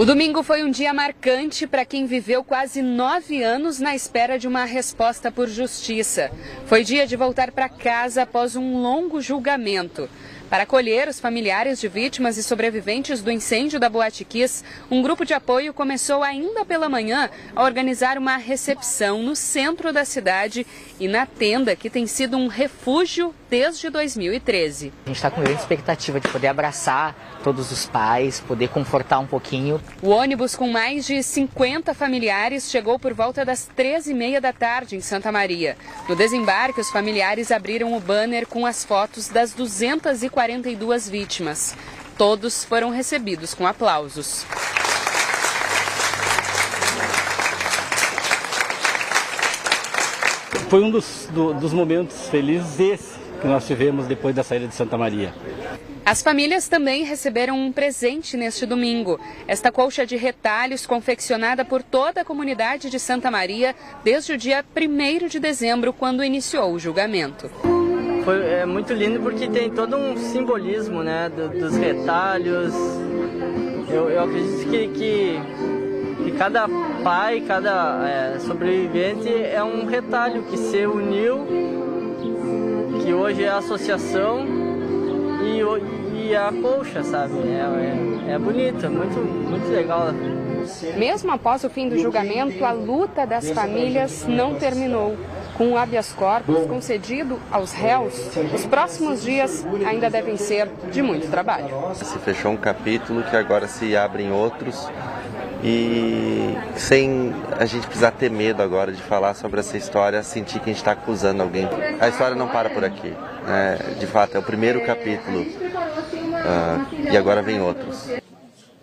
O domingo foi um dia marcante para quem viveu quase nove anos na espera de uma resposta por justiça. Foi dia de voltar para casa após um longo julgamento. Para acolher os familiares de vítimas e sobreviventes do incêndio da Boate Kiss, um grupo de apoio começou ainda pela manhã a organizar uma recepção no centro da cidade e na tenda que tem sido um refúgio desde 2013. A gente está com grande expectativa de poder abraçar todos os pais, poder confortar um pouquinho. O ônibus com mais de 50 familiares chegou por volta das 13h30 da tarde em Santa Maria. No desembarque, os familiares abriram o banner com as fotos das 240 42 vítimas. Todos foram recebidos com aplausos. Foi um dos, do, dos momentos felizes esse que nós tivemos depois da saída de Santa Maria. As famílias também receberam um presente neste domingo. Esta colcha de retalhos confeccionada por toda a comunidade de Santa Maria desde o dia 1 de dezembro, quando iniciou o julgamento. Foi, é muito lindo porque tem todo um simbolismo, né, do, dos retalhos. Eu, eu acredito que, que, que, cada pai, cada é, sobrevivente é um retalho que se uniu, que hoje é a associação e, e a colcha, sabe? É, é, é bonito, é muito, muito legal. Mesmo após o fim do julgamento, a luta das famílias não terminou. Com o habeas corpus concedido aos réus, os próximos dias ainda devem ser de muito trabalho. Se fechou um capítulo que agora se abrem outros e sem a gente precisar ter medo agora de falar sobre essa história, sentir que a gente está acusando alguém. A história não para por aqui. Né? De fato, é o primeiro capítulo uh, e agora vem outros.